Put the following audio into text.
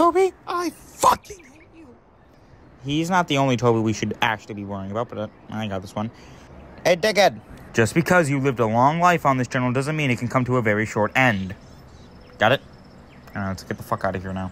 Toby? I fucking hate you. He's not the only Toby we should actually be worrying about, but I got this one. Hey, dickhead. Just because you lived a long life on this channel doesn't mean it can come to a very short end. Got it? Alright, let's get the fuck out of here now.